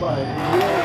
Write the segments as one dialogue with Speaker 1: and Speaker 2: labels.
Speaker 1: Bye.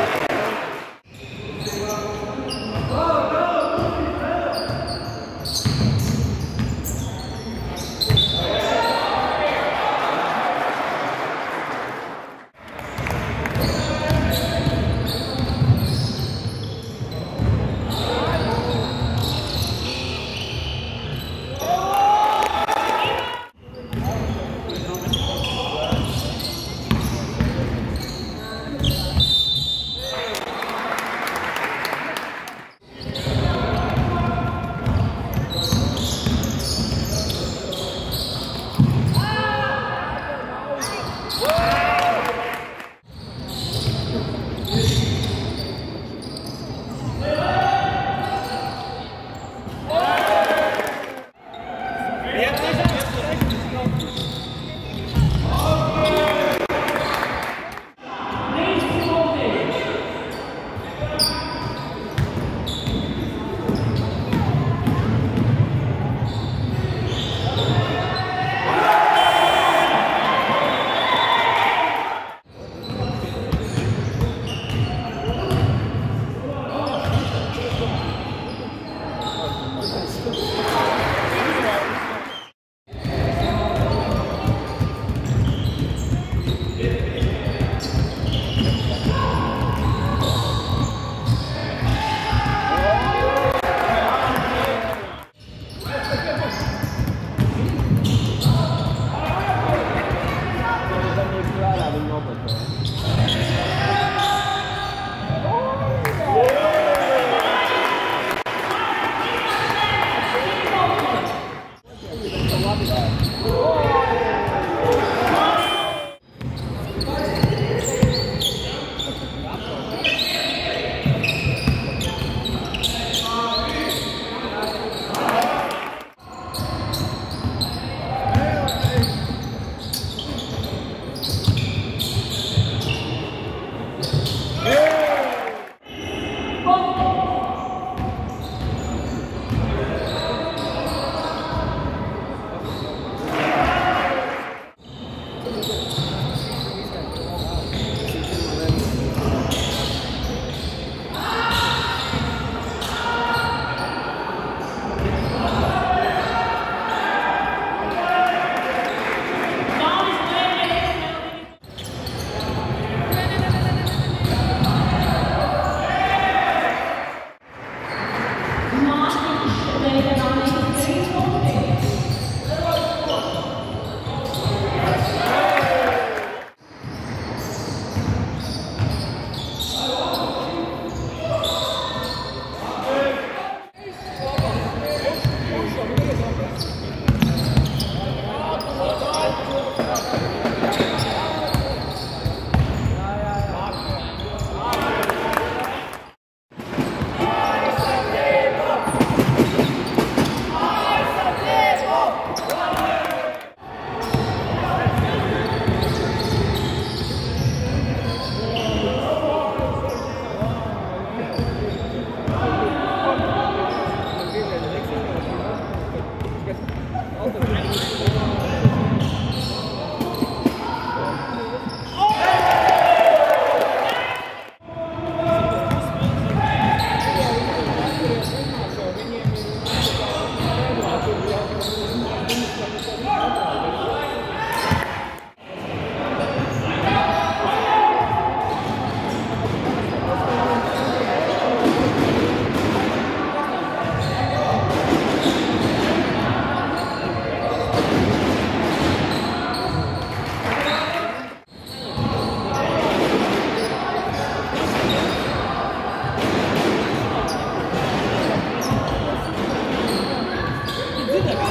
Speaker 1: Thank you.